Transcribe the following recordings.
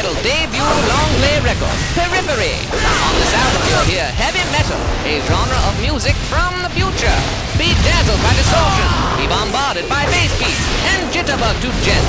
self-titled debut long-play record, Periphery. On this album, you'll hear heavy metal, a genre of music from the future. Be dazzled by distortion, be bombarded by bass beats, and jitterbug to djent.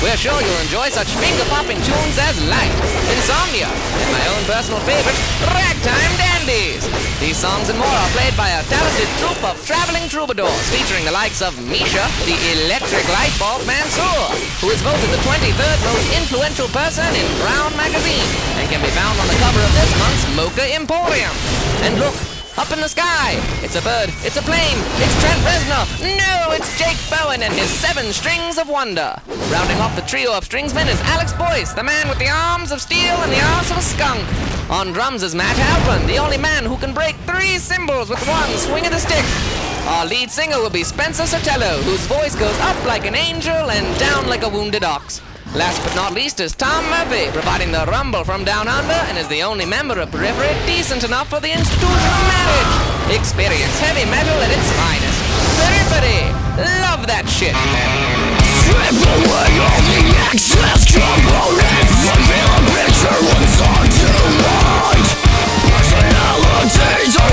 We're sure you'll enjoy such finger-popping tunes as Light, Insomnia, and my own personal favorite, Ragtime Dandies. These songs and more are played by a talented troupe of traveling troubadours featuring the likes of Misha, the electric light bulb Mansoor, who is voted the 23rd most influential person in Brown magazine and can be found on the cover of this month's Mocha Emporium. And look, up in the sky! It's a bird, it's a plane, it's Trent Reznor! No, it's Jake Bowen and his seven strings of wonder! Rounding off the trio of stringsmen is Alex Bois, the man with the arms of steel and the arse of a skunk! On drums is Matt Halpern, the only man who can break three cymbals with one swing of the stick! Our lead singer will be Spencer Sotelo, whose voice goes up like an angel and down like a wounded ox. Last but not least is Tom Murphy, providing the rumble from down under and is the only member of Periphery decent enough for the institution of marriage. Experience heavy metal at its finest. Periphery! Love that shit! Strip away all the excess components What's on to white Personalities